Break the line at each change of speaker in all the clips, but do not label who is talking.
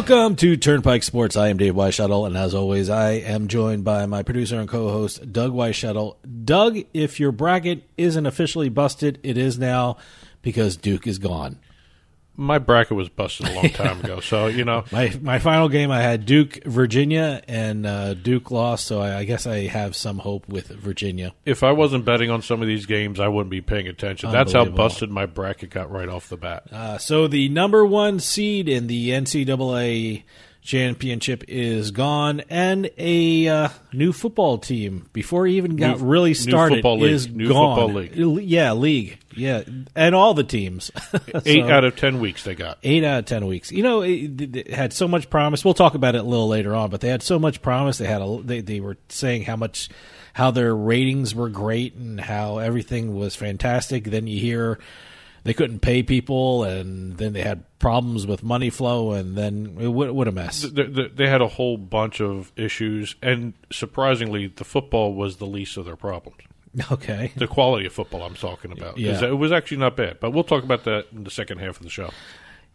Welcome to Turnpike Sports. I am Dave Weishuttle, and as always, I am joined by my producer and co-host Doug Weishuttle. Doug, if your bracket isn't officially busted, it is now because Duke is gone.
My bracket was busted a long time ago, so you know.
My my final game, I had Duke, Virginia, and uh, Duke lost, so I, I guess I have some hope with Virginia.
If I wasn't betting on some of these games, I wouldn't be paying attention. That's how busted my bracket got right off the bat.
Uh, so the number one seed in the NCAA championship is gone, and a uh, new football team before he even got
New-
really started
league.
is
New
gone.
football league.
Yeah, league. Yeah, and all the teams.
Eight
So-
out of ten weeks they got.
Eight out of ten weeks. You know, it, it had so much promise. We'll talk about it a little later on, but they had so much promise. They had a. They, they were saying how much, how their ratings were great and how everything was fantastic. Then you hear they couldn't pay people, and then they had problems with money flow, and then it, what, what a mess.
Th- th- They had a whole bunch of issues, and surprisingly, the football was the least of their problems.
Okay.
The quality of football I'm talking about.
Yeah.
It was actually not bad, but we'll talk about that in the second half of the show.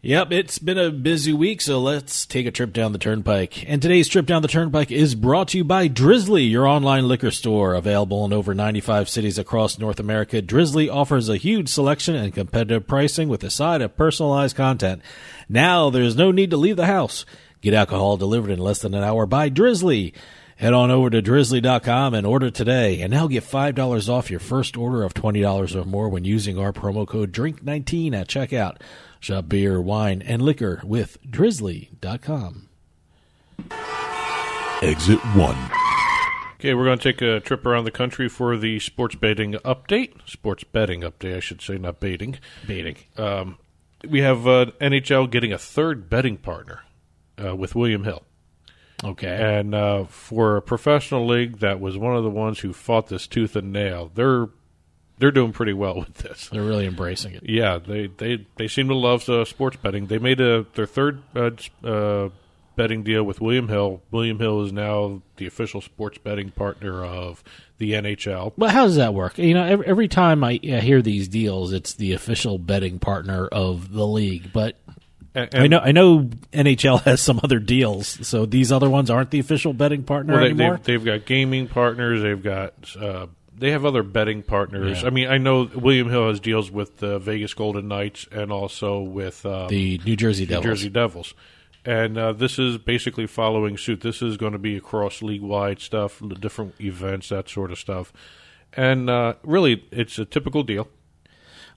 Yep, it's been a busy week, so let's take a trip down the turnpike. And today's trip down the turnpike is brought to you by Drizly, your online liquor store. Available in over 95 cities across North America, Drizly offers a huge selection and competitive pricing with a side of personalized content. Now there's no need to leave the house. Get alcohol delivered in less than an hour by Drizly. Head on over to drizly.com and order today, and now get $5 off your first order of $20 or more when using our promo code DRINK19 at checkout. Shop beer, wine, and liquor with drizly.com.
Exit 1.
Okay, we're going to take a trip around the country for the sports betting update. Sports betting update, I should say, not baiting.
Baiting.
Um, we have uh, NHL getting a third betting partner uh, with William Hill.
Okay.
And uh, for a professional league that was one of the ones who fought this tooth and nail, they're they're doing pretty well with this.
They're really embracing it.
Yeah, they they, they seem to love uh, sports betting. They made a their third uh, uh, betting deal with William Hill. William Hill is now the official sports betting partner of the NHL.
But how does that work? You know, every, every time I hear these deals, it's the official betting partner of the league. But
And,
I know I know NHL has some other deals, so these other ones aren't the official betting partner
Well, they,
anymore.
they've, they've got gaming partners. They've got uh, they have other betting partners.
Yeah.
I mean, I know William Hill has deals with the Vegas Golden Knights and also with um,
the New Jersey
New
Devils.
Jersey Devils. And uh, this is basically following suit. This is going to be across league wide stuff, the different events, that sort of stuff. And uh, really, it's a typical deal,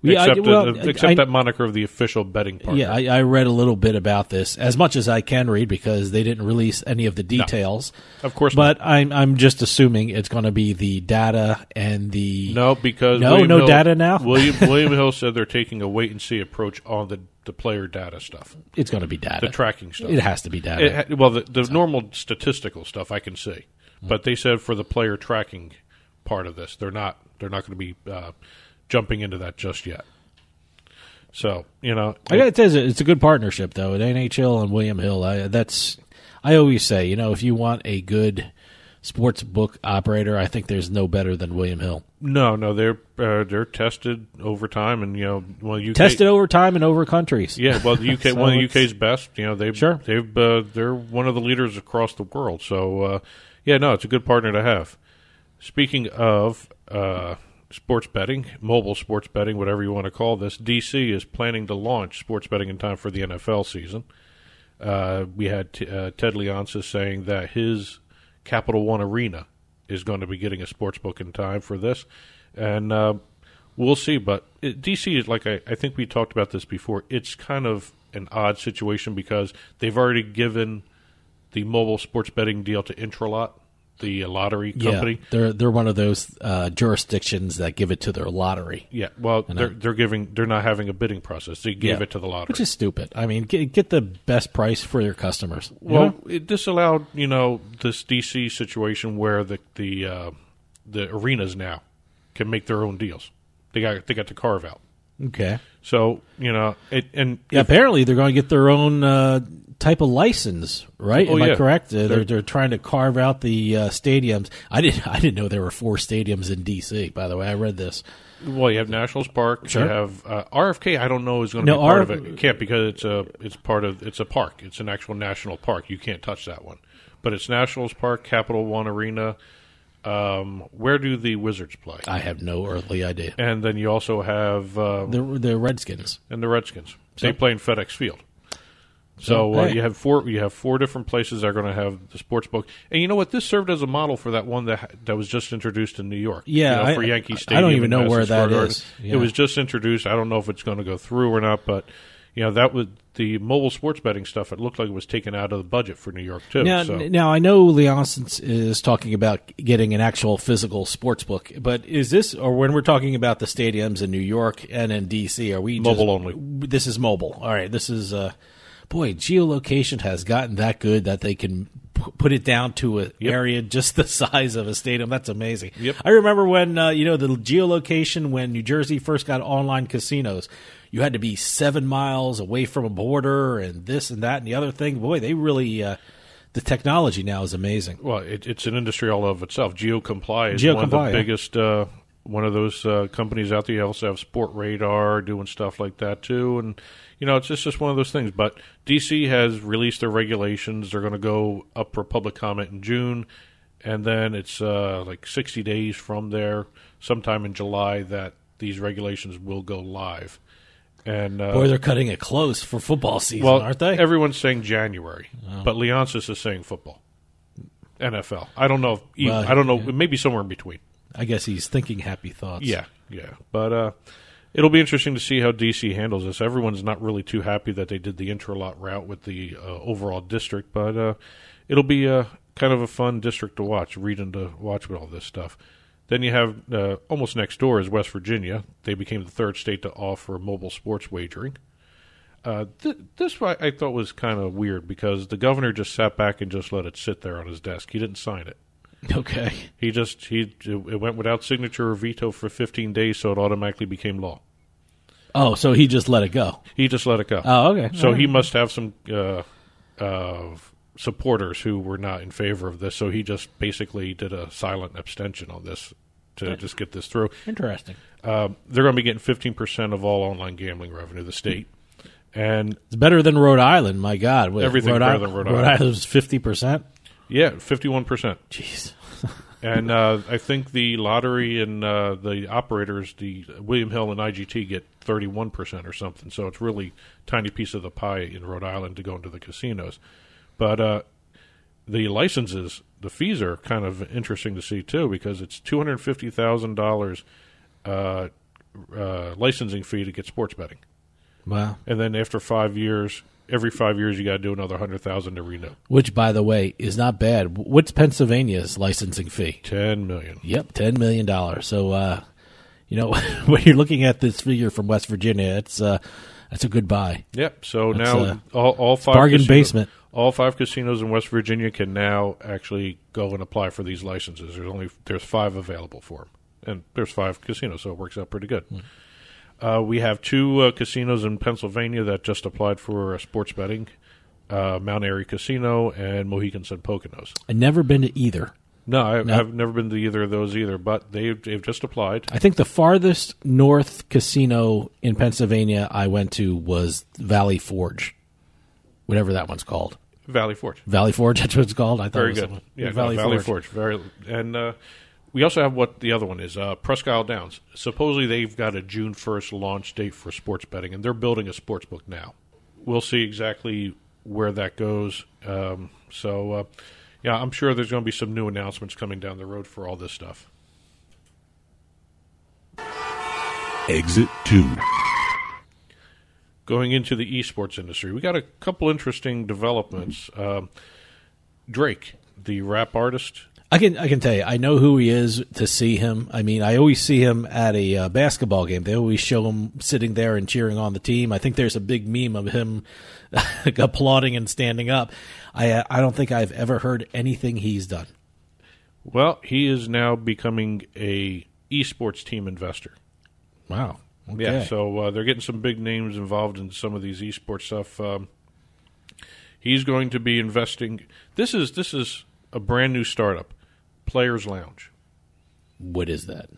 Yeah, I-
except,
well,
uh, except
I-
that moniker of the official betting partner.
Yeah, I, I read a little bit about this, as much as I can read, because they didn't release any of the details.
of course,
But I'm I'm just assuming it's going to be the data and the
no, because
No,
William
no
Hill-
data now?
William William Hill said they're taking a wait and see approach on the the player data stuff,
It's going to be data.
the tracking stuff.
It has to be data.
It well, the, the normal statistical stuff I can see, but they said for the player tracking part of this, they're not they're not going to be uh, jumping into that just yet. So you know,
I got to it's a good partnership though. At NHL and William Hill, I, that's I always say, you know, if you want a good sports book operator, I think there's no better than William Hill.
no, no, they're uh, they're tested over time, and you know, well, UK,
Tested over time and over countries.
Yeah, well, the UK
So
one of the UK's best. You know, they've
Sure.
they've uh, they're one of the leaders across the world. So uh, yeah, no, it's a good partner to have. Speaking of uh, sports betting, mobile sports betting, whatever you want to call this, DC is planning to launch sports betting in time for the NFL season. Uh, we had t- uh, Ted Leonsis saying that his Capital One Arena is going to be getting a sports book in time for this, and uh, we'll see. But it, DC is like I, I think we talked about this before. It's kind of an odd situation because they've already given the mobile sports betting deal to Intralot, the lottery company.
Yeah, they're they're one of those uh, jurisdictions that give it to their lottery,
Yeah, well, they're they're giving they're not having a bidding process. They gave
Yeah.
it to the lottery.
which is stupid. I mean, get, get the best price for your customers. you
Well,
know?
it disallowed you know this DC situation where the the uh, the arenas now can make their own deals. They got they got the carve out.
Okay,
So you know, it, and
Yeah,
if-
apparently they're going to get their own uh, type of license, right?
Oh,
Am I
yeah.
correct? Uh, They're,
They're-
they're trying to carve out the uh, stadiums. I didn't I didn't know there were four stadiums in D.C. By the way, I read this.
well, you have Nationals Park.
Sure.
You have uh, RFK. I don't know is going to
No,
be part
RF
of it. It can't because it's a it's part of it's a park. It's an actual national park. You can't touch that one. But it's Nationals Park, Capital One Arena. Um, where do the Wizards play?
I have no earthly idea.
And then you also have uh,
The the Redskins.
and the Redskins. They play in FedEx Field. So uh,
hey.
you have four. You have four different places that are going to have the sports book, and you know what? This served as a model for that one that that was just introduced in New York.
Yeah,
you know,
I-
for Yankee Stadium.
I don't even know where that
Garden.
is. Yeah.
It was just introduced. I don't know if it's going to go through or not, but you know that was the mobile sports betting stuff. It looked like it was taken out of the budget for New York too.
Now,
so.
now I know Leonsis is talking about getting an actual physical sports book, but is this or when we're talking about the stadiums in New York and in DC, are we just-
Mobile only.
This is mobile. All right, this is uh, boy, geolocation has gotten that good that they can put it down to an
Yep.
area just the size of a stadium. That's amazing.
Yep.
I remember when uh, you know the geolocation when New Jersey first got online casinos. You had to be seven miles away from a border, and this and that and the other thing. Boy, they really uh, the technology now is amazing.
Well, it, it's an industry all of itself. GeoComply is one of the
yeah.
biggest uh, one of those uh, companies out there. You also have Sportradar doing stuff like that too, and you know it's just, just one of those things. But DC has released their regulations. They're going to go up for public comment in June, and then it's uh, like sixty days from there, sometime in July, that these regulations will go live. And uh,
Boy, they're cutting it close for football season,
well,
aren't they?
Everyone's saying January,
Oh.
but Leonsis is saying football. NFL. I don't know. If, e-
Well,
I don't know. Maybe somewhere in between.
I guess he's thinking happy thoughts.
Yeah, yeah. But uh, it'll be interesting to see how DC handles this. Everyone's not really too happy that they did the Intralot route with the uh, overall district, but uh, it'll be uh, kind of a fun district to watch, reading to watch with all this stuff. Then you have uh, almost next door is West Virginia. They became the third state to offer mobile sports wagering. Uh, th- this I, I thought was kind of weird because the governor just sat back and just let it sit there on his desk. He didn't sign it.
Okay.
He just he it went without signature or veto for 15 days, so it automatically became law.
Oh, so he just let it go.
He just let it go.
Oh, okay.
so
All
he must have some uh, uh, supporters who were not in favor of this. So he just basically did a silent abstention on this to just get this through.
interesting.
Uh, they're going to be getting 15 percent of all online gambling revenue, the state, and
It's better than Rhode Island. My God, Wait,
Everything's
Rhode
better
Island,
than Rhode
Rhode
Island.
Was fifty percent.
yeah, 51 percent.
Jeez.
And uh, I think the lottery and uh, the operators, the William Hill and IGT, get 31% or something. So it's really tiny piece of the pie in Rhode Island to go into the casinos. But uh, the licenses, the fees are kind of interesting to see too because it's $250,000 uh, uh, licensing fee to get sports betting.
Wow.
And then after five years, every five years, you got to do another 100000 to renew.
Which, by the way, is not bad. What's Pennsylvania's licensing fee?
$10 million.
Yep, ten million dollars. So, uh, you know, when you're looking at this figure from West Virginia, it's uh, that's a good buy.
Yep. So
That's,
now
uh,
all, all five
bargain basement.
All five casinos in West Virginia can now actually go and apply for these licenses. There's only there's five available for them, and there's five casinos, so it works out pretty good. Uh, we have two uh, casinos in Pennsylvania that just applied for uh, sports betting: uh, Mount Airy Casino and Mohegan Sun Poconos.
I've never been to either.
No, I. I've never been to either of those either, but they've they've just applied.
I think the farthest north casino in Pennsylvania I went to was Valley Forge, whatever that one's called.
Valley Forge.
Valley Forge, that's what it's called. I thought
Very
it was
good.
something-
Yeah, no,
Valley,
Valley,
Forge.
Forge. Very, and uh, we also have what the other one is, uh, Presque Isle Downs. Supposedly they've got a June first launch date for sports betting, and they're building a sports book now. We'll see exactly where that goes. Um, so, uh, yeah, I'm sure there's going to be some new announcements coming down the road for all this stuff.
Exit 2.
Going into the esports industry, we got a couple interesting developments. Um, Drake, the rap artist,
I can I can tell you I know who he is to see him. I mean I always see him at a uh, basketball game. They always show him sitting there and cheering on the team. I think there's a big meme of him applauding and standing up. I I don't think I've ever heard anything he's done.
well, he is now becoming a esports team investor.
Wow.
Yeah, so uh, they're getting some big names involved in some of these esports stuff. Um, he's going to be investing. This is this is a brand new startup, Players Lounge.
What is that?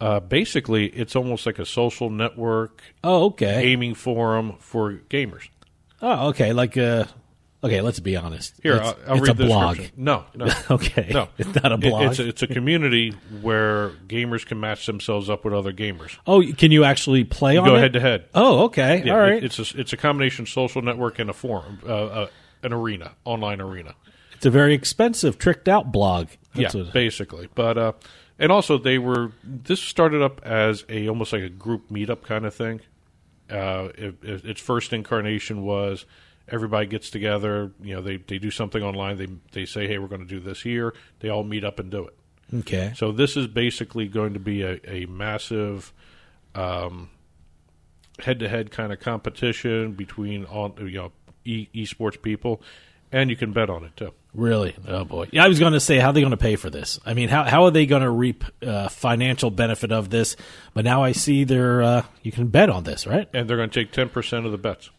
Uh, basically, it's almost like a social network,
Oh, okay.
gaming forum for gamers.
Oh, okay. Like, uh, okay. Let's be honest.
Here,
it's,
I'll, I'll
it's
read
a
the
blog.
description. No, no,
okay.
no.
it's not a
It-
blog.
it's, a, it's a community where gamers can match themselves up with other gamers.
oh, can you actually play
You
on
go
it?
head to head.
Oh, okay. All right.
it- it's a it's a combination social network and a forum, uh, uh, an arena, online arena.
It's a very expensive, tricked out blog. That's
yeah,
what-
basically. But uh, and also they were this started up as a almost like a group meetup kind of thing. Uh, it, it, its first incarnation was everybody gets together. You know, they they do something online. They they say, hey, we're going to do this here. They all meet up and do it.
okay.
So this is basically going to be a, a massive um, head-to-head kind of competition between on you know e- esports people, and you can bet on it too.
Really? Oh boy. Yeah, I was going to say how are they going to pay for this? I mean, how how are they going to reap uh, financial benefit of this? But now I see they're uh, you can bet on this, right?
And they're going to take ten percent of the bets.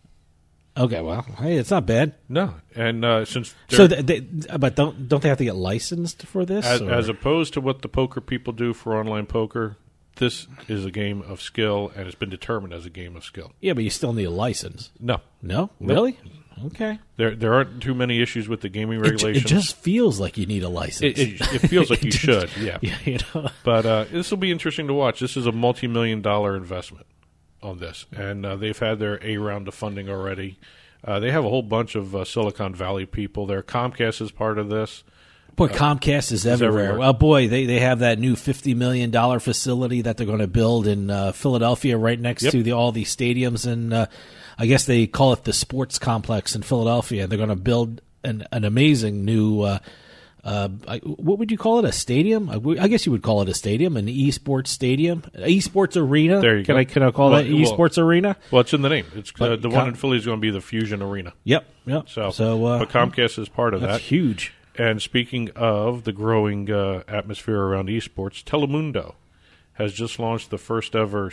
Okay. Well, hey, it's not bad.
No, and uh, since
So,
they're-
they, but don't don't they have to get licensed for this?
as, as opposed to what the poker people do for online poker, this is a game of skill, and it's been determined as a game of skill.
yeah, but you still need a license.
No,
No, really? Okay.
there there aren't too many issues with the gaming
It,
regulations.
it just feels like you need a license.
it, it, it feels like you should, yeah.
yeah, you know.
But uh, this will be interesting to watch. This is a multi-million dollar investment on this, and uh, they've had their A round of funding already. Uh, they have a whole bunch of uh, Silicon Valley people there. Comcast is part of this.
Boy, Comcast is everywhere.
everywhere.
Well, boy, they, they have that new fifty million dollar facility that they're going to build in uh, Philadelphia, right next
Yep.
to the, all these stadiums, and uh, I guess they call it the sports complex in Philadelphia. And they're going to build an an amazing new. Uh, I, what would you call it? A stadium? I, w- I guess you would call it a stadium, an esports stadium, esports arena.
There you
can
go.
I can I call
Well,
that
well-
esports arena?
Well, it's in the name. It's uh, the
Com-
one in Philly is going to be the Fusion Arena.
Yep, yep.
So,
so uh,
but Comcast is part of
that's
that.
huge.
And speaking of the growing uh, atmosphere around esports, Telemundo has just launched the first ever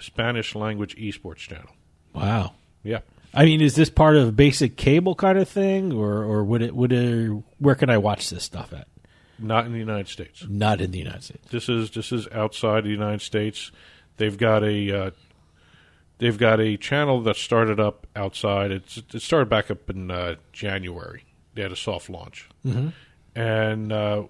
Spanish language esports channel.
Wow.
Yeah.
I mean, is this part of basic cable kind of thing, or or would it would it, where can I watch this stuff at?
Not in the United States.
Not in the United States.
This is this is outside the United States. They've got a uh, they've got a channel that started up outside. It's it started back up in uh, January. They had a soft launch, mm-hmm. and uh,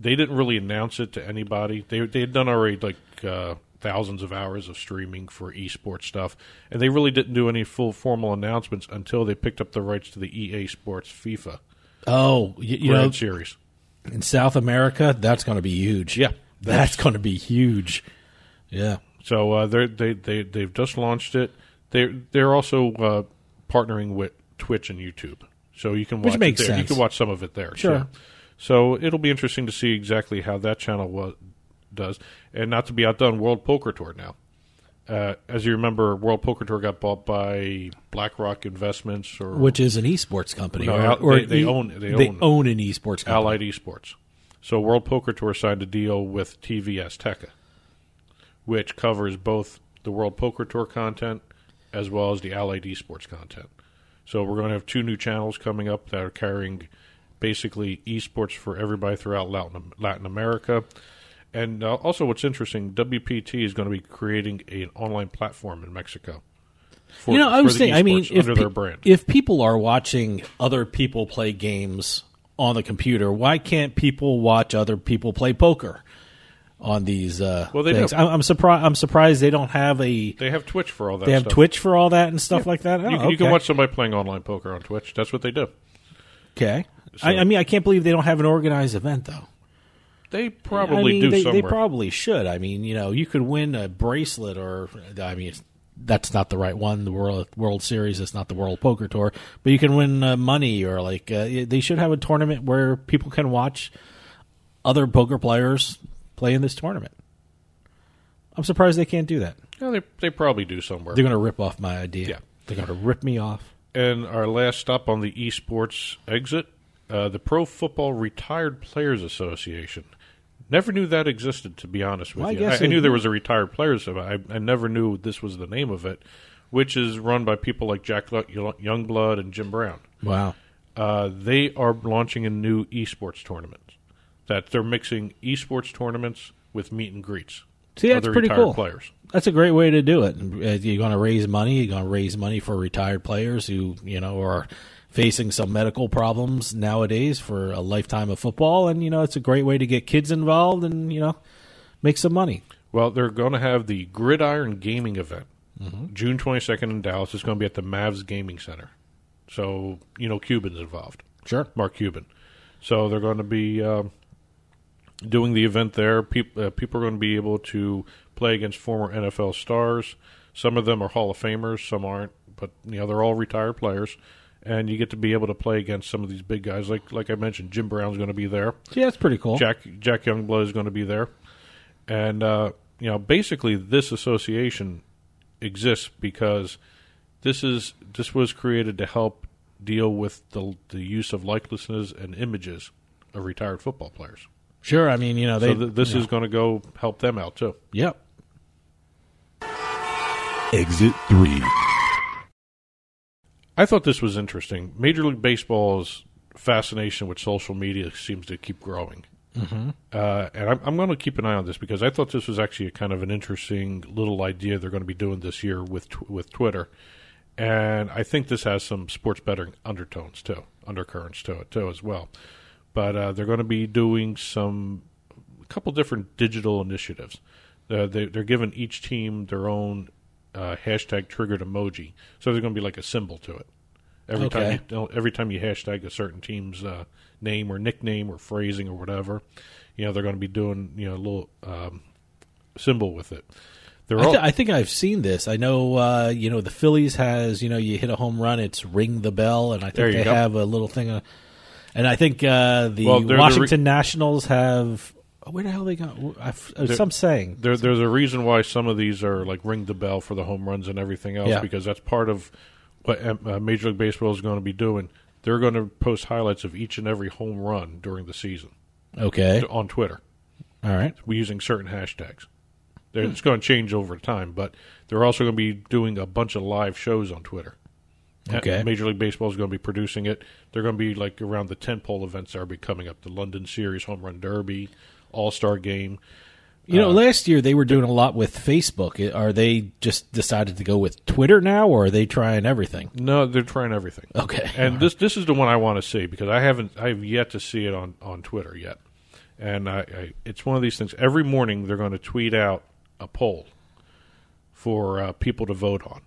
they didn't really announce it to anybody. They they had done already like uh, thousands of hours of streaming for esports stuff, and they really didn't do any full formal announcements until they picked up the rights to the EA Sports FIFA
Oh, you, know,
Series.
in South America, that's going to be huge.
Yeah.
that's going to be huge. Yeah.
So uh, they're, they they they've just launched it. They they're also uh, partnering with Twitch and YouTube, so you can watch Which
makes
it there. You can watch some of it there.
Sure.
So, so it'll be interesting to see exactly how that channel wa- does, and not to be outdone, World Poker Tour now. Uh, as you remember, World Poker Tour got bought by BlackRock Investments or
Which is an esports company,
No,
or, or
they- they
e-
own- they
they
own-
own an esports company.
Allied Esports. So World Poker Tour signed a deal with TV Azteca, which covers both the World Poker Tour content as well as the Allied Esports content. So we're going to have two new channels coming up that are carrying basically esports for everybody throughout Latin, Latin America. And uh, also, what's interesting, WPT is going to be creating a, an online platform in Mexico. For,
you know, I was saying. I mean, if
under
pe-
their brand.
if people are watching other people play games on the computer, why can't people watch other people play poker on these? Uh,
Well, they
things?
do.
I'm, I'm surprised. I'm surprised they don't have a.
they have Twitch for all that.
They have
stuff.
Twitch for all that and stuff like that. Oh,
You, can- you can watch somebody playing online poker on Twitch. That's what they do.
Okay.
So-
I, I mean, I can't believe they don't have an organized event though.
They probably
I mean,
do
they,
somewhere.
they probably should. I mean, you know, you could win a bracelet, or I mean, that's not the right one. The World World Series is not the World Poker Tour, but you can win uh, money, or like uh, they should have a tournament where people can watch other poker players play in this tournament. I'm surprised they can't do that.
Yeah, they they probably do somewhere.
They're going to rip off my idea.
Yeah.
They're going to rip me off.
And our last stop on the esports exit, uh, the Pro Football Retired Players Association, Never knew that existed, to be honest with
Well, I
you.
guess
I, I knew there was a retired players. It. I, I never knew this was the name of it, which is run by people like Jack Lu- Youngblood and Jim Brown.
Wow.
Uh, they are launching a new esports tournament. That they're mixing esports tournaments with meet and greets.
See, that's
Other
pretty
retired
cool.
Players.
That's a great way to do it. Uh, You're going to raise money. You're going to raise money for retired players who, you know, are facing some medical problems nowadays for a lifetime of football. And, you know, it's a great way to get kids involved and, you know, make some money.
Well, they're going to have the Gridiron Gaming event
Mm-hmm.
June 22nd in Dallas. It's going to be at the Mavs Gaming Center. So, you know, Cuban's involved.
Sure.
Mark Cuban. So they're going to be um, doing the event there. Peop- uh, people are going to be able to play against former NFL stars. Some of them are Hall of Famers, some aren't, but you know they're all retired players. And you get to be able to play against some of these big guys, like like I mentioned, Jim Brown's going to be there.
Yeah, that's pretty cool.
Jack Jack Youngblood is going to be there, and uh, you know basically this association exists because this is this was created to help deal with the the use of likenesses and images of retired football players.
Sure. I mean, you know, they.
so th- this
you
is going to go help them out too.
Yep.
Exit 3.
I thought this was interesting. Major League Baseball's fascination with social media seems to keep growing. Mm-hmm. Uh, and I'm, I'm going to keep an eye on this because I thought this was actually a kind of an interesting little idea they're going to be doing this year with tw- with Twitter. And I think this has some sports betting undertones too, undercurrents to it too as well. But uh, they're going to be doing some a couple different digital initiatives. Uh, they, they're giving each team their own uh, hashtag triggered emoji, so there's going to be like a symbol to it. Every
Okay.
time you every time you hashtag a certain team's uh, name or nickname or phrasing or whatever, you know they're going to be doing you know a little um, symbol with it. They're
I,
all,
I think I've seen this. I know, uh, you know, the Phillies has, you know, you hit a home run, it's ring the bell, and I think they
go.
have a little thing. Uh, and I think uh, the
Well, they're the
Washington Nationals have. Where the hell they got? I've, uh, some saying.
There, there's a reason why some of these are like ring the bell for the home runs and everything else
Yeah.
because that's part of what um, uh, Major League Baseball is going to be doing. They're going to post highlights of each and every home run during the season
Okay,
on Twitter
all right.
We're using certain hashtags. They're, It's going to change over time, but they're also going to be doing a bunch of live shows on Twitter.
Okay.
Major League Baseball is going to be producing it. They're going to be like around the tentpole events that are be coming up: the London Series, Home Run Derby, All Star Game.
You
Uh,
know, last year they were doing a lot with Facebook. Are they just decided to go with Twitter now, or are they trying everything?
No, they're trying everything.
Okay,
and this this is the one I want to see because I haven't I have yet to see it on on Twitter yet, and I, I it's one of these things. Every morning they're going to tweet out a poll for uh, people to vote on.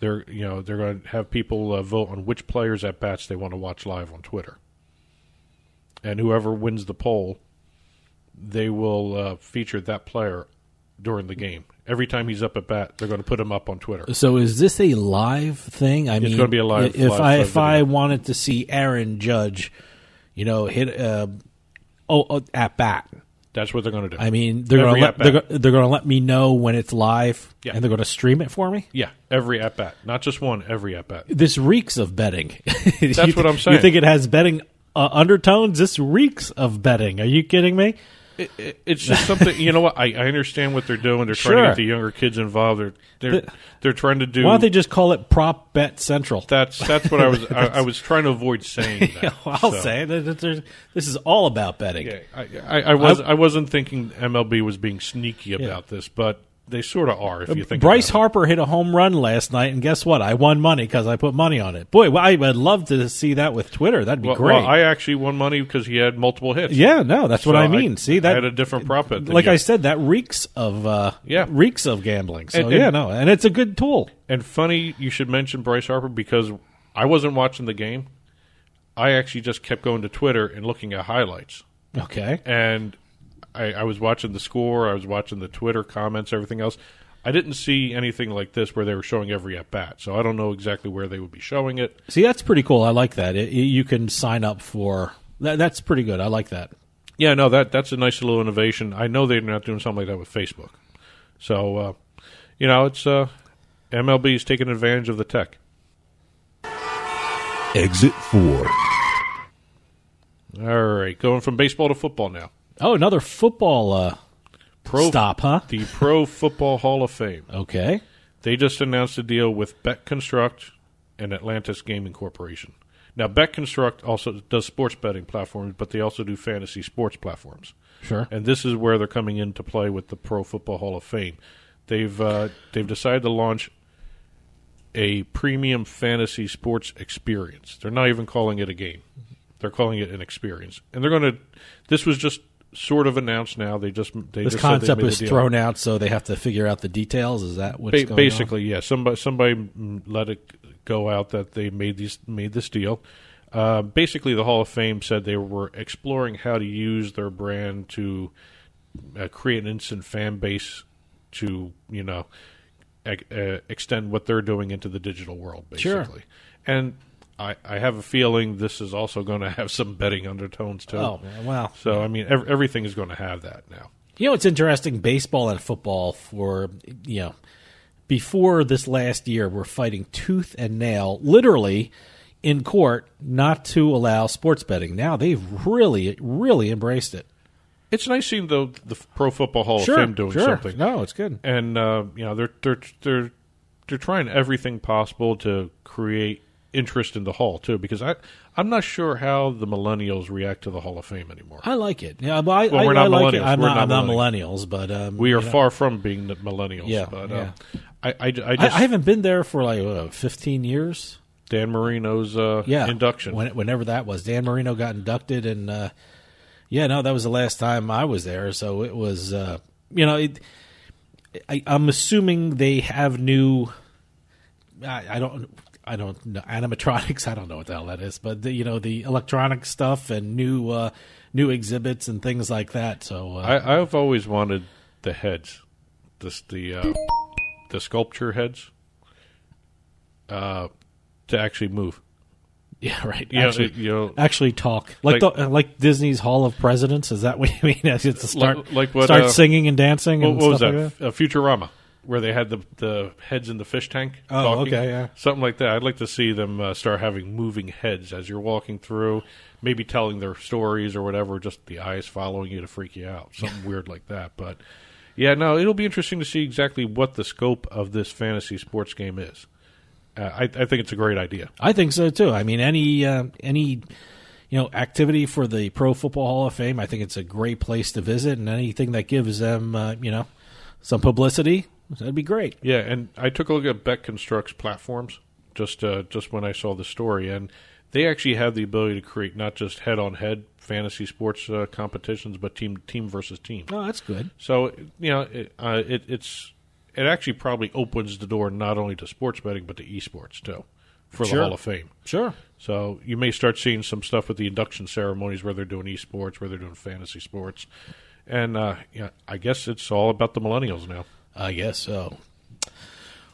They're you know they're going to have people uh, vote on which players at bats they want to watch live on Twitter, and whoever wins the poll, they will uh, feature that player during the game. Every time he's up at bat, they're going to put him up on Twitter.
So is this a live thing? I mean, it's
gonna be a live-
If
live-
I if I
video.
wanted to see Aaron Judge, you know, hit uh, oh, oh at bat.
That's what they're going to do.
I mean, they're going to let they're, they're going to let me know when it's live,
Yeah.
and they're going to stream it for me.
Yeah, every at bat, not just one. Every at bat.
This reeks of betting.
That's what I'm saying.
You think it has betting uh, undertones? This reeks of betting. Are you kidding me?
It, it, it's just something. You know what? I, I understand what they're doing. They're trying
Sure.
to get the younger kids involved. They're they're
The-
they're trying to do.
Why don't they just call it Prop Bet Central?
that's that's what I was. I, I was trying to avoid saying that.
I'll
So,
say that- that there's- this is all about betting.
Yeah, I, I, I was I wasn't thinking MLB was being sneaky about this, but they sort of are. If you think
Bryce
about it.
Harper hit a home run last night, and guess what? I won money because I put money on it. Boy, I would love to see that with Twitter. That'd be
Well,
great.
well, I actually won money because he had multiple hits.
yeah, no, that's what I mean. see
I
that?
had a different prop bet.
like
you.
I said, that reeks of uh,
Yeah.
reeks of gambling. So
And- and-
yeah, no, and it's a good tool.
And funny you should mention Bryce Harper because I wasn't watching the game. I actually just kept going to Twitter and looking at highlights.
Okay,
and I, I was watching the score, I was watching the Twitter comments, everything else. I didn't see anything like this where they were showing every at bat, so I don't know exactly where they would be showing it.
see that's pretty cool. I like that. It, you can sign up for that. That's pretty good. I like that.
Yeah, no, that that's a nice little innovation. I know they're not doing something like that with Facebook, so uh, you know it's uh, MLB is taking advantage of the tech.
Exit 4.
All right, going from baseball to football now.
Oh, another football uh,
Pro
stop, huh?
the Pro Football Hall of Fame.
Okay.
They just announced a deal with BetConstruct and Atlantis Gaming Corporation. Now, BetConstruct also does sports betting platforms, but they also do fantasy sports platforms.
Sure.
And this is where they're coming into play with the Pro Football Hall of Fame. They've uh, they've decided to launch a premium fantasy sports experience. They're not even calling it a game; they're calling it an experience. And they're going to. This was just sort of announced now. They just they
This
just
concept was thrown out, so they have to figure out the details. Is that what's
Ba- basically, yeah. Somebody somebody let it go out that they made these made this deal. Uh, basically, the Hall of Fame said they were exploring how to use their brand to uh, create an instant fan base to you know uh, extend what they're doing into the digital world,
Sure.
basically. And I, I have a feeling this is also going to have some betting undertones too.
Oh, well.
So I mean, ev- everything is going to have that now.
You know, it's interesting. Baseball and football for you know before this last year, we're fighting tooth and nail, literally in court, not to allow sports betting. Now they've really, really embraced it.
It's nice seeing the the Pro Football Hall of Fame doing something.
No, it's good.
and uh, you know they're they're they're they're trying everything possible to create interest in the hall too because I I'm not sure how the millennials react to the Hall of Fame anymore.
I like it. Yeah, but I,
Well,
I,
we're
I
not
like it.
millennials.
I'm
We're
not,
not
I'm not millennials, but um,
we are far from being the millennials.
Yeah,
but
yeah.
Uh, I, I I
I,
just
I haven't been there for like what, 15 years.
Dan Marino's uh,
Yeah,
induction.
When, whenever that was, Dan Marino got inducted, and uh, yeah, no, that was the last time I was there. So it was, uh, you know, it, I, I'm assuming they have new. I, I don't. I don't know animatronics. I don't know what the hell that is, but the, you know the electronic stuff and new uh, new exhibits and things like that. So uh,
I, I've always wanted the heads, this the uh, the sculpture heads, uh, to actually move.
yeah, right.
You
actually,
you know,
actually talk like
Like-
the, uh, like Disney's Hall of Presidents. Is that what you mean? It's to start
Like- like what,
start
uh,
singing and dancing
What,
and
what was that?
like that.
Uh, Futurama, where they had the the heads in the fish tank.
Oh,
talking.
okay, yeah.
something like that. I'd like to see them uh, start having moving heads as you're walking through, maybe telling their stories or whatever. Just the eyes following you to freak you out, something weird like that. But yeah, no, it'll be interesting to see exactly what the scope of this fantasy sports game is. Uh, I, I think it's a great idea.
I think so too. I mean, any uh, any you know activity for the Pro Football Hall of Fame, I think it's a great place to visit, and anything that gives them uh, you know some publicity, that'd be great.
Yeah, and I took a look at BetConstruct's platforms just uh, just when I saw the story, and they actually have the ability to create not just head-on-head fantasy sports uh, competitions, but team team versus team.
Oh, that's good.
So you know, it, uh, it it's it actually probably opens the door not only to sports betting but to esports too for
Sure.
the Hall of Fame.
Sure.
So you may start seeing some stuff with the induction ceremonies where they're doing esports, where they're doing fantasy sports, and uh, yeah, I guess it's all about the millennials now.
I guess so.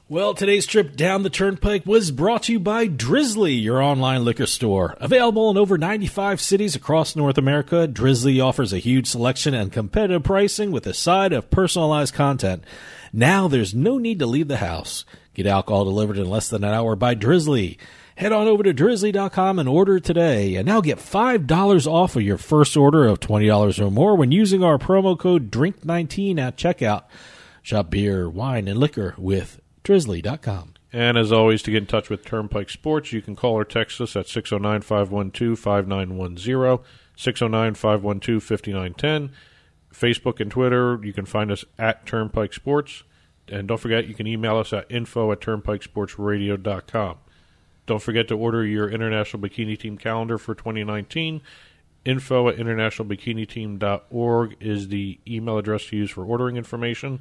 Well, today's trip down the turnpike was brought to you by Drizly, your online liquor store. Available in over 95 cities across North America, Drizly offers a huge selection and competitive pricing with a side of personalized content. Now there's no need to leave the house. Get alcohol delivered in less than an hour by Drizly. Head on over to drizly.com and order today, and now get $5 off of your first order of $20 or more when using our promo code DRINK19 at checkout. Shop beer, wine, and liquor with drizly.com.
And as always, to get in touch with Turnpike Sports, you can call or text us at 609 512 5910, 609 512 5910. Facebook and Twitter, you can find us at Turnpike Sports. And don't forget, you can email us at info at turnpikesportsradio.com. Don't forget to order your International Bikini Team calendar for 2019. Info at internationalbikini-team.org is the email address to use for ordering information.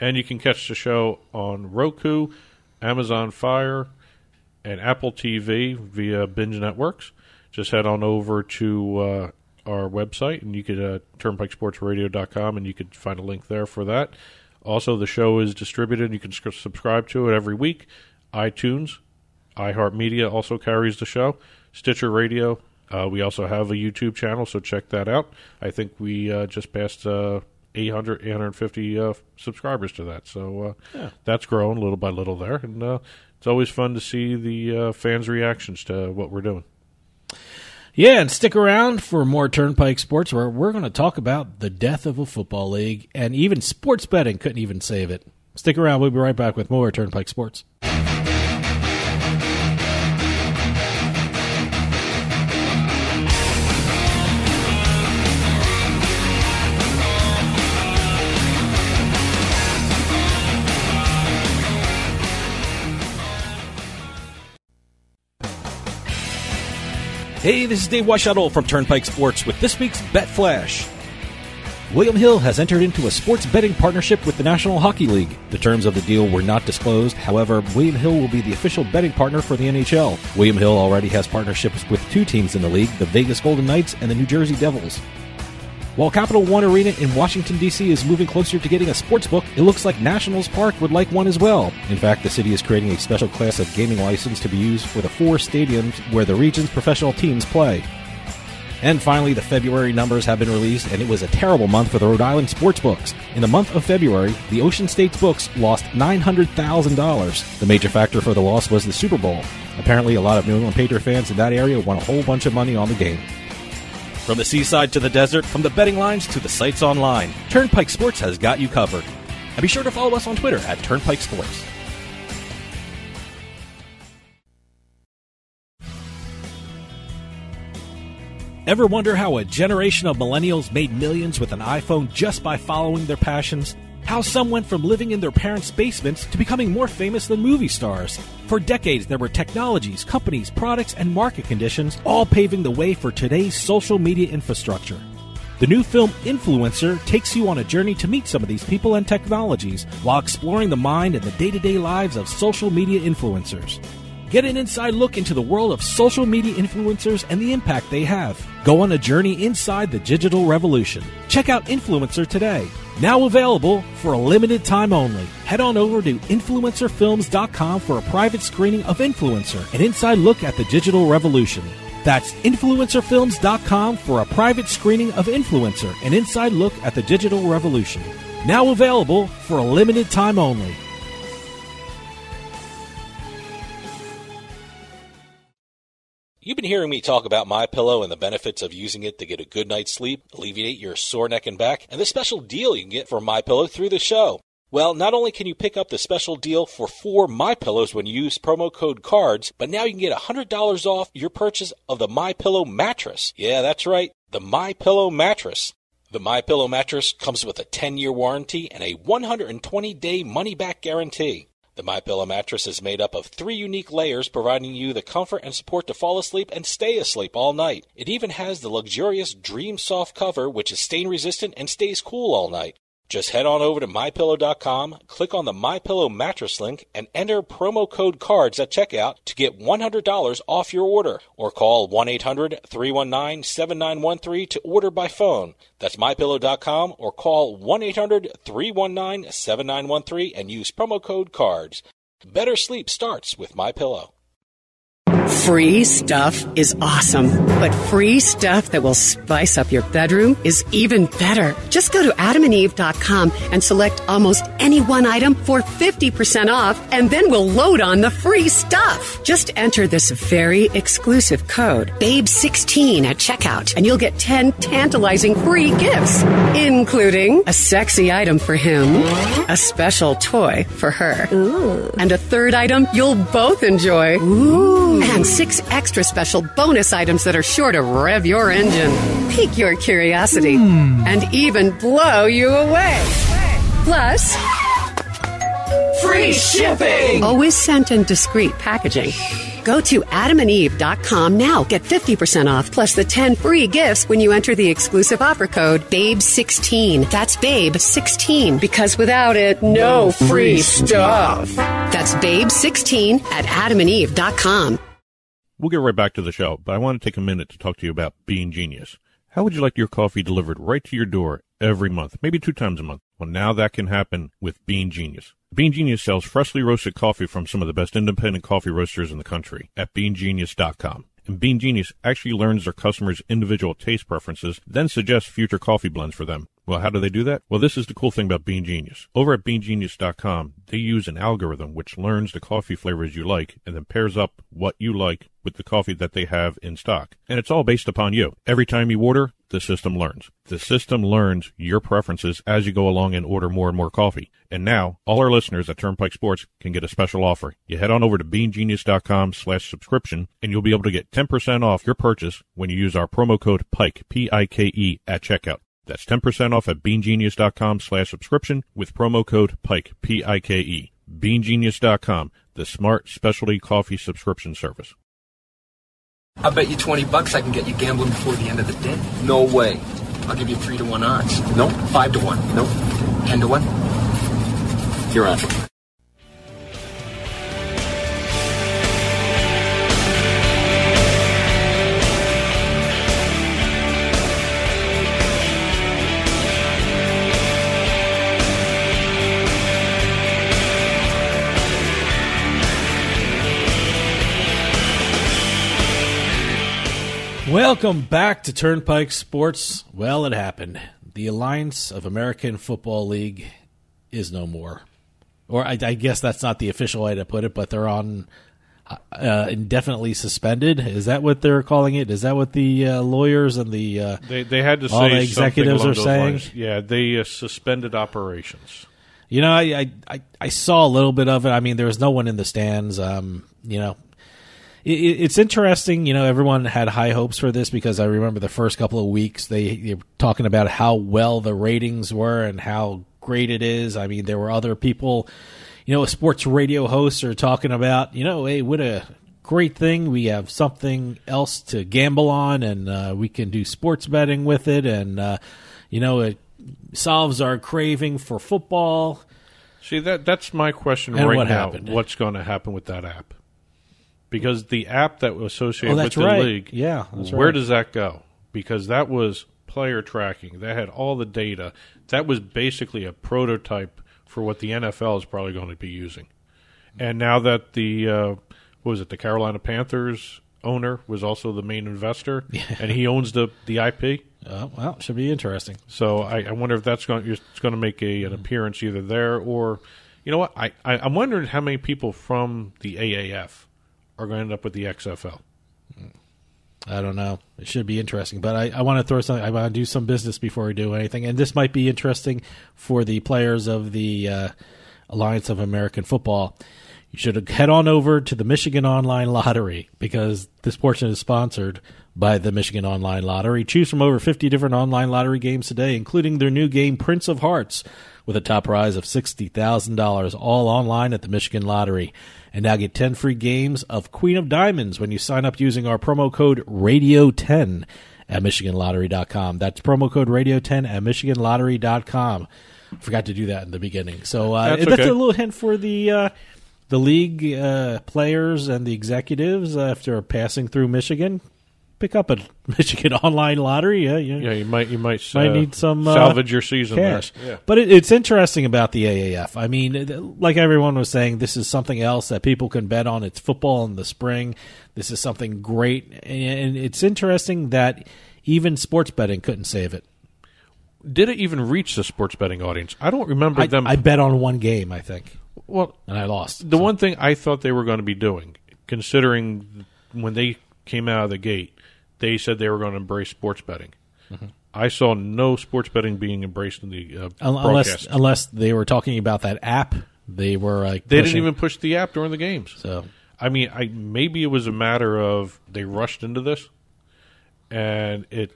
And you can catch the show on Roku, Amazon Fire, and Apple TV via Binge Networks. Just head on over to uh, our website, and you could uh, turnpikesportsradio.com, and you could find a link there for that. Also, the show is distributed. You can subscribe to it every week. iTunes, iHeartMedia also carries the show. Stitcher Radio. Uh, we also have a YouTube channel, so check that out. I think we uh, just passed uh, 800, 850 uh, subscribers to that. So uh, that's growing little by little there. And uh, it's always fun to see the uh, fans' reactions to what we're doing.
Yeah, and stick around for more Turnpike Sports where we're going to talk about the death of a football league and even sports betting couldn't even save it. Stick around. We'll be right back with more Turnpike Sports.
Hey, this is Dave Weishuttle from Turnpike Sports with this week's Bet Flash. William Hill has entered into a sports betting partnership with the National Hockey League. The terms of the deal were not disclosed. However, William Hill will be the official betting partner for the NHL. William Hill already has partnerships with two teams in the league, the Vegas Golden Knights and the New Jersey Devils. While Capital One Arena in Washington, D.C. is moving closer to getting a sports book, it looks like Nationals Park would like one as well. In fact, the city is creating a special class of gaming license to be used for the four stadiums where the region's professional teams play. And finally, the February numbers have been released, and it was a terrible month for the Rhode Island sports books. In the month of February, the Ocean States books lost $900,000. The major factor for the loss was the Super Bowl. Apparently, a lot of New England Patriot fans in that area won a whole bunch of money on the game. From the seaside to the desert, from the betting lines to the sites online, Turnpike Sports has got you covered. And be sure to follow us on Twitter at Turnpike Sports. Ever wonder how a generation of millennials made millions with an iPhone just by following their passions? How some went from living in their parents' basements to becoming more famous than movie stars. For decades, there were technologies, companies, products, and market conditions all paving the way for today's social media infrastructure. The new film Influencer takes you on a journey to meet some of these people and technologies while exploring the mind and the day to day lives of social media influencers. Get an inside look into the world of social media influencers and the impact they have. Go on a journey inside the digital revolution. Check out Influencer today. Now available for a limited time only. Head on over to influencerfilms.com for a private screening of Influencer, an inside look at the digital revolution. That's influencerfilms.com for a private screening of Influencer, an inside look at the digital revolution. Now available for a limited time only. Hearing me talk about my pillow and the benefits of using it to get a good night's sleep, alleviate your sore neck and back, and the special deal you can get for my pillow through the show. Well, not only can you pick up the special deal for four My Pillows when you use promo code CARDS, but now you can get $100 off your purchase of the My Pillow mattress. Yeah, that's right, the My Pillow mattress. The My Pillow mattress comes with a 10-year warranty and a 120-day money-back guarantee. The My Pillow mattress is made up of three unique layers, providing you the comfort and support to fall asleep and stay asleep all night. It even has the luxurious Dream Soft cover, which is stain resistant and stays cool all night. Just head on over to mypillow.com, click on the MyPillow mattress link, and enter promo code CARDS at checkout to get $100 off your order. Or call 1 800 319 7913 to order by phone. That's mypillow.com or call 1 800 319 7913 and use promo code CARDS. Better sleep starts with MyPillow.
Free stuff is awesome, but free stuff that will spice up your bedroom is even better. Just go to adamandeve.com and select almost any one item for 50% off, and then we'll load on the free stuff. Just enter this very exclusive code, BABE16 at checkout, and you'll get 10 tantalizing free gifts, including a sexy item for him, a special toy for her, and a third item you'll both enjoy. Ooh. And six extra special bonus items that are sure to rev your engine, pique your curiosity, hmm. and even blow you away. Plus, free shipping! Always sent in discreet packaging. Go to adamandeve.com now. Get 50% off plus the 10 free gifts when you enter the exclusive offer code BABE16. That's BABE16 because without it, no free stuff. That's BABE16 at adamandeve.com.
We'll get right back to the show, but I want to take a minute to talk to you about Bean Genius. How would you like your coffee delivered right to your door every month, maybe two times a month? Well, now that can happen with Bean Genius. Bean Genius sells freshly roasted coffee from some of the best independent coffee roasters in the country at beangenius.com. And Bean Genius actually learns their customers' individual taste preferences, then suggests future coffee blends for them
Well, how do they do that? Well, this is the cool thing about Bean Genius. Over at beangenius.com, they use an algorithm which learns the coffee flavors you like and then pairs up what you like with the coffee that they have in stock. And it's all based upon you. Every time you order, the system learns. The system learns your preferences as you go along and order more and more coffee. And now, all our listeners at Turnpike Sports can get a special offer. You head on over to beangenius.com slash subscription and you'll be able to get 10% off your purchase when you use our promo code PIKE, P-I-K-E, at checkout. That's 10% off at beangenius.com slash subscription with promo code PIKE, P-I-K-E. Beangenius.com, the smart specialty coffee subscription service.
I bet you 20 bucks I can get you gambling before the end of the day. No way. I'll give you 3 to 1 odds. No. 5 to 1. No. 10 to 1. You're on.
Welcome back to Turnpike Sports. Well, it happened. The Alliance of American Football League is no more. Or I, I guess that's not the official way to put it, but they're on uh, indefinitely suspended. Is that what they're calling it? Is that what the uh, lawyers and the uh,
They, they had to say
All the executives are saying?
lines. Yeah, they uh, suspended operations.
You know, I, I I I saw a little bit of it. I mean, there was no one in the stands. Um, you know, it, it- it's interesting. You know, everyone had high hopes for this because I remember the first couple of weeks they, they were talking about how well the ratings were and how great it is. I mean, there were other people, you know, sports radio hosts are talking about, you know, hey, what a great thing. We have something else to gamble on, and uh, we can do sports betting with it, and uh, you know, it solves our craving for football.
See that that's my question
And
right
what
now.
happened?
What's going to happen with that app? Because the app that was associated
Oh,
with the
right.
league,
Yeah, that's
where
right.
does that go? Because that was player tracking. That had all the data. That was basically a prototype for what the NFL is probably going to be using. And now that the uh, what was it, the Carolina Panthers owner was also the main investor, and he owns the the IP.
Uh, well, should be interesting.
So I, I wonder if that's going it's going to make a, an appearance either there or, you know what? I, I I'm wondering how many people from the AAF are going to end up with the XFL.
I don't know. It should be interesting, but I, I want to throw something. I want to do some business before we do anything, and this might be interesting for the players of the uh, Alliance of American Football. You should head on over to the Michigan Online Lottery because this portion is sponsored by the Michigan Online Lottery. Choose from over 50 different online lottery games today, including their new game Prince of Hearts, with a top prize of $60,000, all online at the Michigan Lottery. And now get 10 free games of Queen of Diamonds when you sign up using our promo code RADIO10 at MichiganLottery.com. That's promo code RADIO10 at MichiganLottery.com. Forgot to do that in the beginning. So uh,
That's
that's, a little hint for the uh, the league uh, players and the executives after passing through Michigan. Pick up a Michigan online lottery. Yeah, yeah.
Yeah, you might you might,
Might
uh,
need some, uh,
salvage your season
cash.
Yeah.
But it, it's interesting about the AAF. I mean, like everyone was saying, this is something else that people can bet on. It's football in the spring. This is something great, and it's interesting that even sports betting couldn't save it.
Did it even reach the sports betting audience? I don't remember
I,
them.
I bet on one game, I think,
well,
and I lost.
the one thing I thought they were going to be doing, considering when they came out of the gate, they said they were going to embrace sports betting. I saw no sports betting being embraced in the uh,
unless
broadcast.
unless they were talking about that app, they were like
they didn't even push the app during the games.
So
I mean, I maybe it was a matter of they rushed into this, and it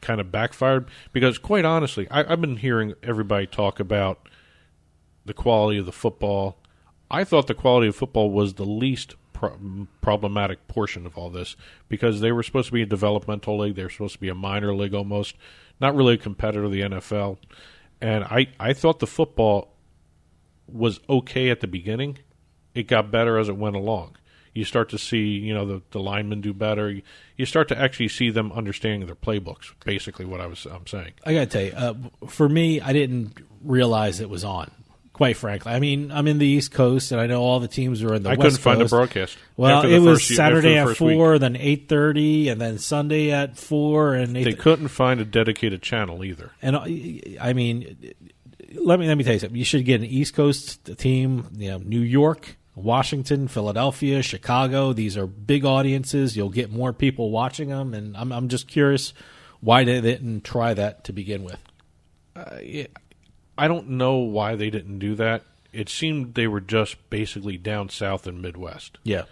kind of backfired. Because quite honestly, I, I've been hearing everybody talk about the quality of the football. I thought the quality of football was the least pro- problematic portion of all this because they were supposed to be a developmental league. They were supposed to be a minor league almost, not really a competitor of the NFL. And I, I thought the football was okay at the beginning. It got better as it went along. You start to see, you know, the, the linemen do better. You, you start to actually see them understanding their playbooks. Basically, what I was I'm saying.
I gotta tell you, uh, for me, I didn't realize it was on. Quite frankly, I mean, I'm in the East Coast, and I know all the teams are in the
I
West
couldn't find a broadcast.
Well, it was
first ye-
Saturday at
first week.
four, then eight thirty, and then Sunday at four, and
They
8
couldn't find a dedicated channel either.
And uh, I mean, let me let me tell you something. You should get an East Coast team. You know, New York, Washington, Philadelphia, Chicago. These are big audiences. You'll get more people watching them, and I'm I'm just curious why they didn't try that to begin with.
I don't know why they didn't do that. It seemed they were just basically down south and Midwest,
Yeah,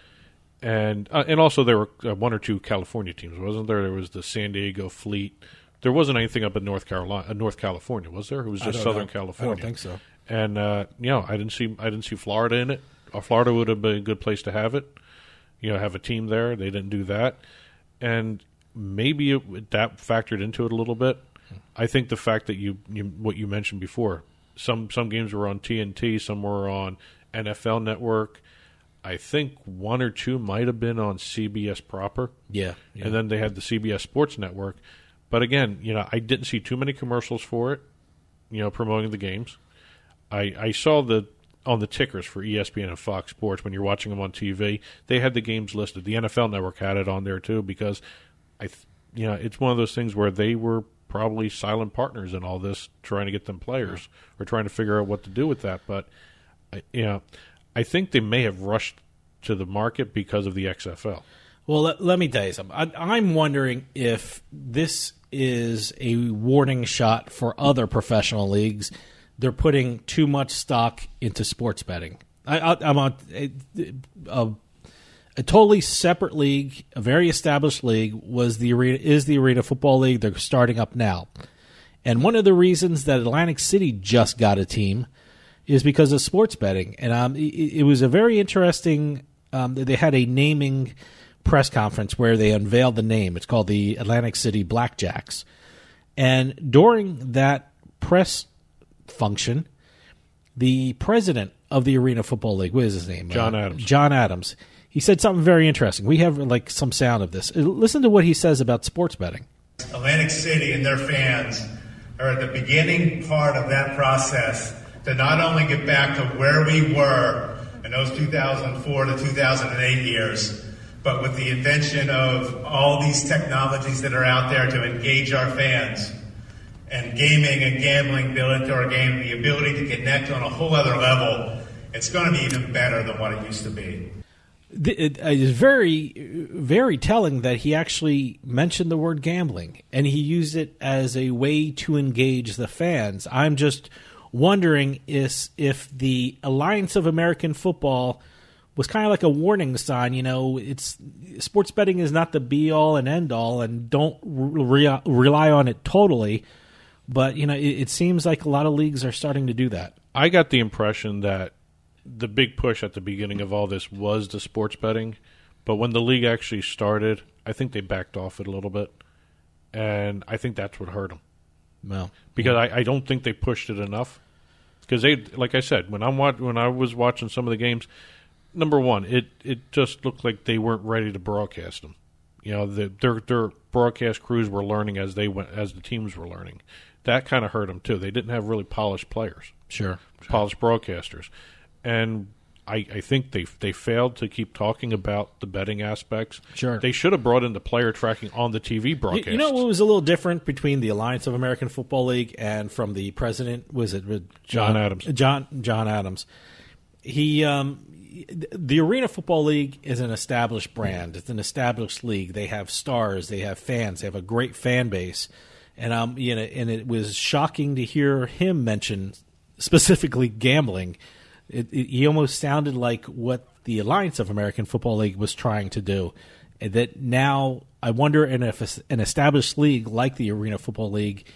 and uh, and also there were uh, one or two California teams, wasn't there? There was the San Diego Fleet. There wasn't anything up in North Carolina, uh, North California, was there? It was just Southern
know.
California.
I don't think so.
And uh, you know, I didn't see I didn't see Florida in it. Uh, Florida would have been a good place to have it. You know, have a team there. They didn't do that, and maybe it, that factored into it a little bit. I think the fact that you, you what you mentioned before, some some games were on TNT, some were on NFL Network. I think one or two might have been on CBS proper
yeah, yeah.
and then they had the CBS Sports Network. But again, you know, I didn't see too many commercials for it. You know, promoting the games. I I saw the on the tickers for ESPN and Fox Sports when you're watching them on TV. They had the games listed. The NFL Network had it on there too because I, th- you know, it's one of those things where they were probably silent partners in all this, trying to get them players or trying to figure out what to do with that. But you know, I think they may have rushed to the market because of the XFL.
Well, let, let me tell you something. I, I'm wondering if this is a warning shot for other professional leagues. They're putting too much stock into sports betting. I, on a, a, a totally separate league, a very established league. Was the arena is the Arena Football League? They're starting up now, and one of the reasons that Atlantic City just got a team is because of sports betting. And um, it, it was a very interesting. Um, they had a naming press conference where they unveiled the name. It's called the Atlantic City Blackjacks. And during that press function, the president of the Arena Football League, what is his name?
John
Uh,
Adams.
John Adams. He said something very interesting. We have like some sound of this. Listen to what he says about sports betting.
Atlantic City and their fans are at the beginning part of that process to not only get back to where we were in those 2004 to 2008 years, but with the invention of all these technologies that are out there to engage our fans. And gaming and gambling built into our game, the ability to connect on a whole other level, it's going to be even better than what it used to be.
It uh, it is very, very telling that he actually mentioned the word gambling and he used it as a way to engage the fans. I'm just wondering is if the Alliance of American Football was kind of like a warning sign. You know, it's sports betting is not the be all and end all, and don't re- rely on it totally. But you know, it, it seems like a lot of leagues are starting to do that.
I got the impression that the big push at the beginning of all this was the sports betting, but when the league actually started, I think they backed off it a little bit, and I think that's what hurt them
Well,
because I, I don't think they pushed it enough. Because they, like I said, when I'm watch, when I was watching some of the games, number one, it it just looked like they weren't ready to broadcast them. You know, the, their their broadcast crews were learning as they went as the teams were learning. That kind of hurt them too. They didn't have really polished players
sure.
polished broadcasters, and I, I think they they failed to keep talking about the betting aspects.
Sure.
they should have brought in the player tracking on the TV
You-
broadcast.
You know what was a little different between the Alliance of American Football League and from the president? Was it uh,
John Adams.
John John Adams. He um, the Arena Football League is an established brand. It's an established league. They have stars. They have fans. They have a great fan base. And um, you know, and it was shocking to hear him mention specifically gambling. It, it, he almost sounded like what the Alliance of American Football League was trying to do. That now, I wonder in if an established league like the Arena Football League,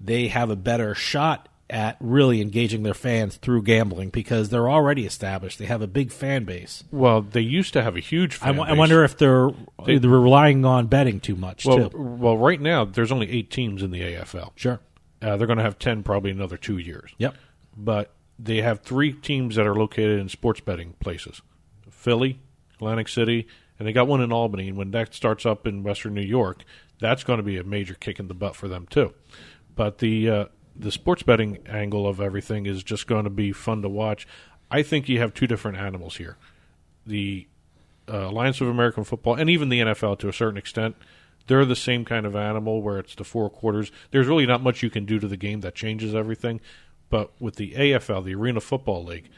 they have a better shot at really engaging their fans through gambling because they're already established. They have a big fan base.
well, they used to have a huge.
I
Fan
wo- I wonder if they're
They-
they're relying on betting too much
Well,
too.
well, right now there's only eight teams in the AFL.
Sure.
Uh, they're going to have ten probably another two years.
Yep.
but they have three teams that are located in sports betting places Philly, Atlantic City, and they got one in Albany. And when that starts up in Western New York, that's going to be a major kick in the butt for them, too. But the. Uh, the sports betting angle of everything is just going to be fun to watch. I think you have two different animals here: the uh, Alliance of American Football and even the NFL to a certain extent. They're the same kind of animal where it's the four quarters. There's really not much you can do to the game that changes everything. But with the AFL, the Arena Football League,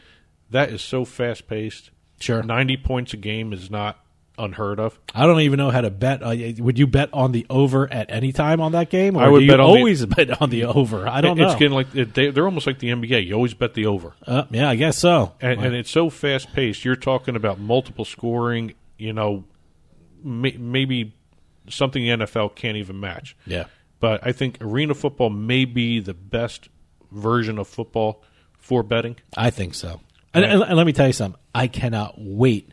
that is so fast paced.
Sure.
90 points a game is not unheard of.
I don't even know how to bet. Uh, would you bet on the over at any time on that game? Or
I would
do you
bet on the-
always bet on the over. I don't
It- It's getting like it, they, they're almost like the NBA. You always bet the over,
uh, yeah, I guess so.
and, and it's so fast paced. You're talking about multiple scoring. You know, may, maybe something the NFL can't even match.
yeah.
But I think arena football may be the best version of football for betting.
I think so. And, and, and let me tell you something. I cannot wait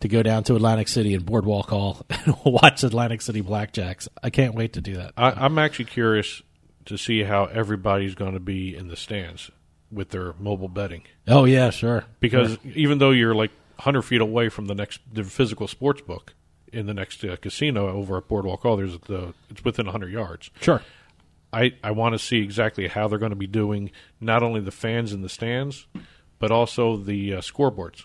to go down to Atlantic City and Boardwalk Hall and watch Atlantic City Blackjacks. I can't wait to do that.
I, I'm actually curious to see how everybody's going to be in the stands with their mobile betting.
Oh yeah, sure.
because even though you're like 100 feet away from the next the physical sports book in the next uh, casino over at Boardwalk Hall, there's the it's within 100 yards.
Sure.
I I want to see exactly how they're going to be doing not only the fans in the stands, but also the uh, scoreboards.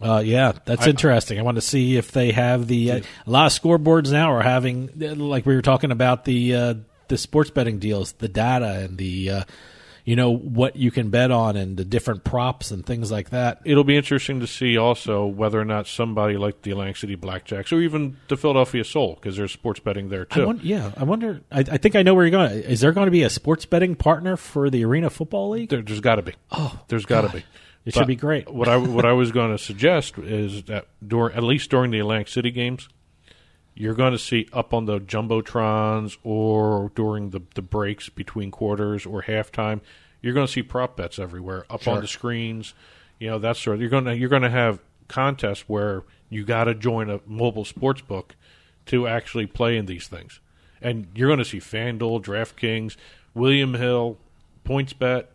Uh, yeah, that's interesting. I want to see if they have the uh, a lot of scoreboards now are having like we were talking about the uh, the sports betting deals, the data and the uh, you know what you can bet on and the different props and things like that.
It'll be interesting to see also whether or not somebody like the Atlantic City Blackjacks or even the Philadelphia Soul, because there's sports betting there
I
too.
wonder, yeah, I wonder. I, I think I know where you're going. Is there going to be a sports betting partner for the Arena Football League?
There, has got to be. Oh, there's got to be.
It should be great.
What I what I was going to suggest is that during at least during the Atlantic City games, you're going to see up on the jumbotrons or during the the breaks between quarters or halftime, you're going to see prop bets everywhere up on the screens. You know that sort. Of, you're going to you're going to have contests where you got to join a mobile sports book to actually play in these things, and you're going to see FanDuel, DraftKings, William Hill, PointsBet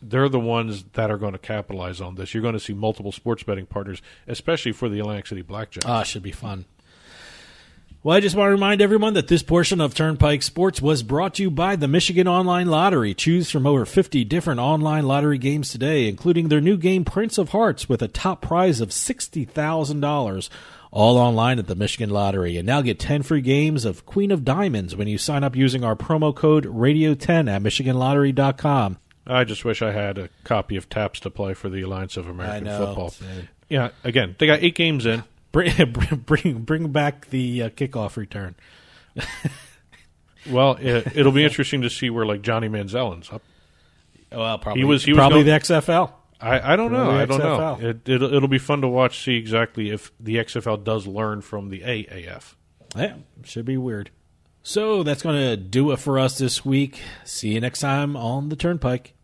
they're the ones that are going to capitalize on this. You're going to see multiple sports betting partners, especially for the Atlantic City Blackjack.
Ah, should be fun. Well, I just want to remind everyone that this portion of Turnpike Sports was brought to you by the Michigan Online Lottery. Choose from over 50 different online lottery games today, including their new game Prince of Hearts with a top prize of $60,000. All online at the Michigan Lottery. And now get 10 free games of Queen of Diamonds when you sign up using our promo code Radio10 at MichiganLottery.com.
I just wish I had a copy of Taps to play for the Alliance of American. Football. Yeah, again, they got eight games in.
Bring, bring, bring back the uh, kickoff return.
Well, it, it'll be interesting to see where like Johnny Manziel ends up.
Well, probably,
He was- he was
probably
going-
the XFL.
I, I don't know. I don't
XFL.
know. It, it'll, it'll be fun to watch, see exactly if the XFL does learn from the AAF.
Yeah, should be weird. So that's going to do it for us this week. See you next time on the Turnpike.